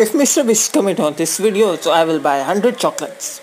If Mr. Beast comment on this video, so I will buy 100 chocolates.